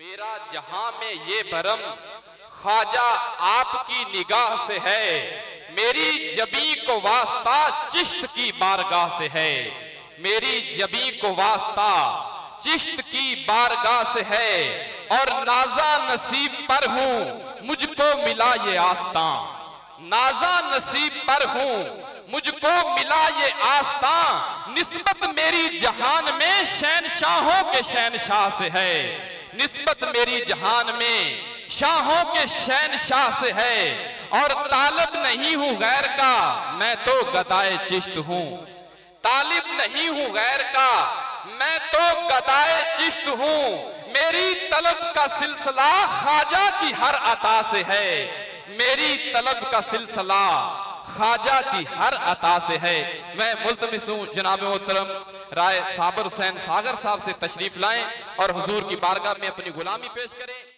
मेरा जहाँ में ये भरम ख्वाजा आपकी निगाह से है। मेरी जबी को वास्ता चिश्त की बारगाह से है। मेरी जबी को वास्ता चिश्त की बारगाह से है। और नाजा नसीब पर हूँ, मुझको मिला ये आस्था। नाजा नसीब पर हूँ, मुझको मिला ये आस्था। निस्बत मेरी जहान में शहनशाहों के शहनशाह से है। निस्बत मेरी जहान में। शाहों के शहनशाह से है, और तालब नहीं हूँ गैर का, मैं तो गदाए चिश्त हूँ। तालिब नहीं हूँ गैर का, मैं तो गदाए चिश्त हूँ। मेरी तलब का सिलसिला ख्वाजा की हर अता से है। मेरी तलब का सिलसिला ख्वाजा की हर अता से है। मैं मुलतमिस हूँ, जनाब मोहतरम। राय साबर हुसैन सागर साहब से तशरीफ़ लाएँ और हजूर की बारगाह में अपनी गुलामी पेश करें।